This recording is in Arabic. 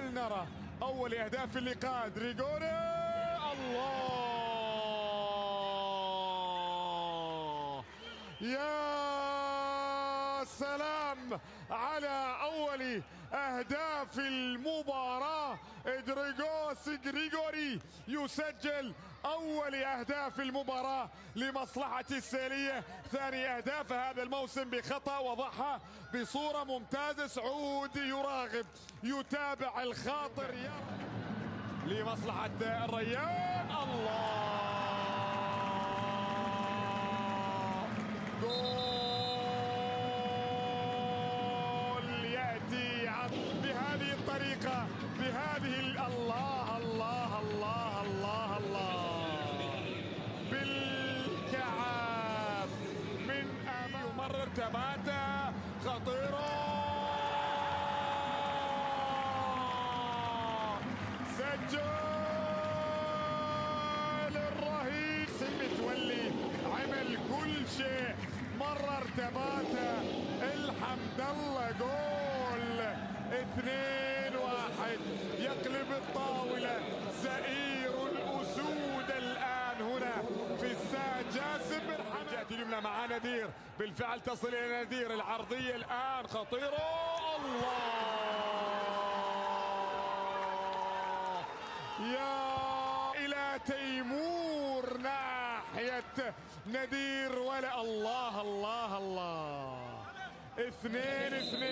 هل نرى أول إهداف اللقاء؟ دريجوري الله! يا سلام على أول إهداف المباراة ادريغوس غريغوري يسجل أول أهداف المباراة لمصلحه الساليه ثاني أهداف هذا الموسم بخطأ وضعها بصورة ممتازة. سعود يراغب يتابع الخاطر لمصلحة الريان الله! يأتي بهذه الطريقة بهذه الله الله الله الله بالكعب من امام يمرر تباتا خطيرة. سجل الرهيب. متولي عمل كل شيء. مرر تباتا الحمد الله جول. اثنين واحد. يقلب الطاولة مع نذير. بالفعل تصل إلى نذير العرضية الآن. خطيرة الله! يا إلى تيمور ناحية نذير. ولا الله الله الله. اثنين اثنين.